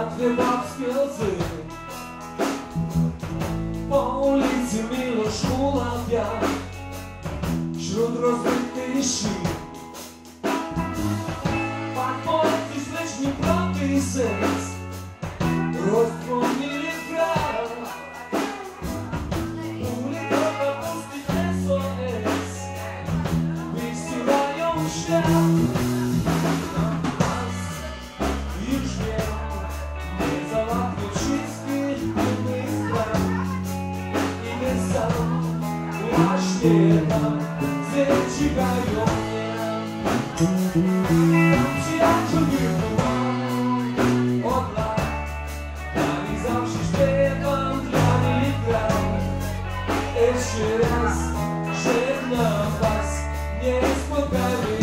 отливав сльози, по улице мілош ловя, жрут розбитий шип. Подборки слышні правди сердце, розпомнили край. Улица пропустит СОС, весь в моем счастье. следующий раз Жить на вас не испугаю.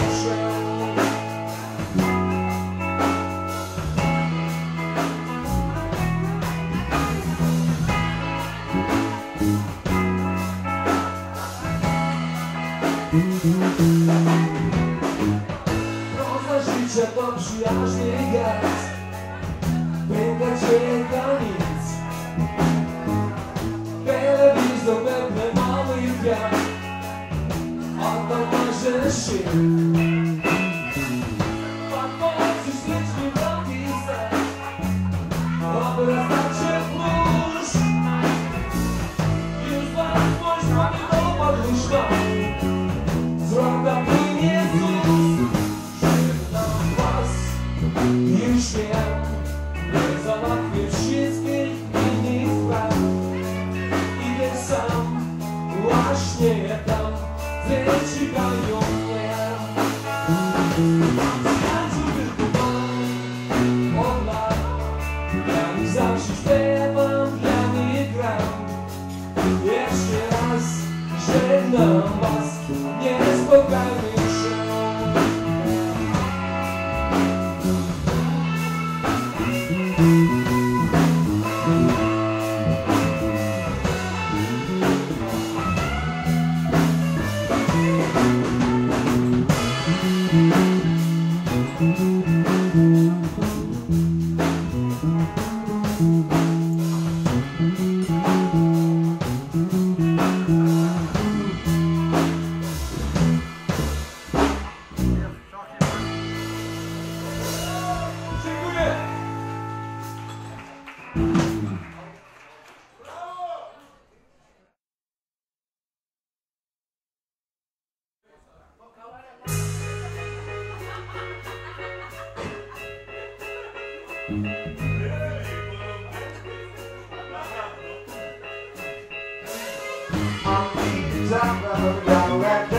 down, down, down.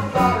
somebody.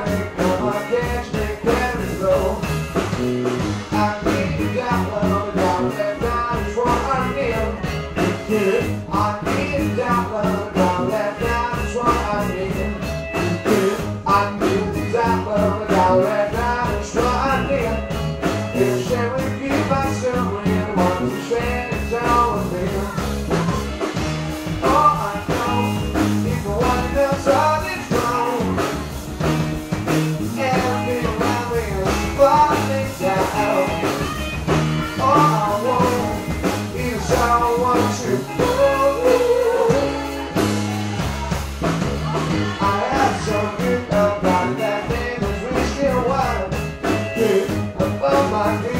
day upon my head.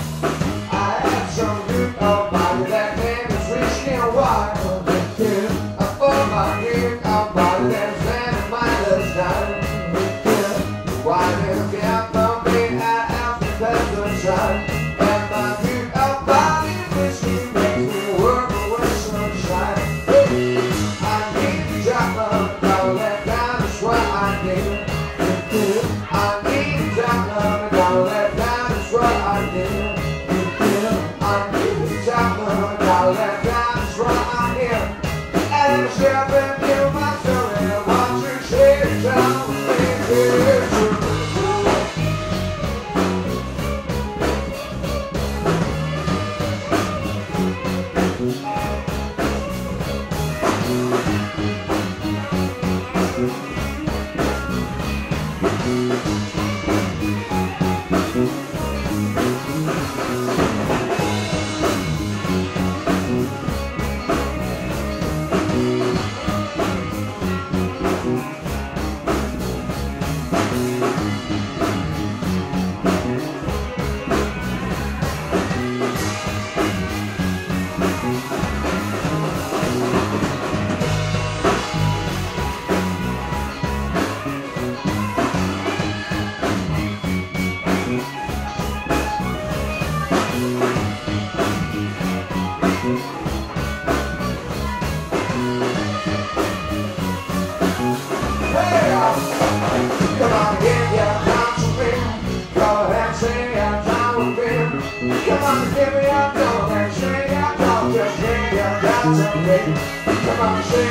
Cool. Come on, sing.